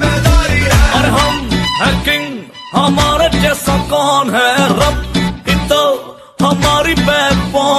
ज़िम्मेदारी है। और हम है किंग हमारे जैसा कौन है रब? तो हमारी बैकबोन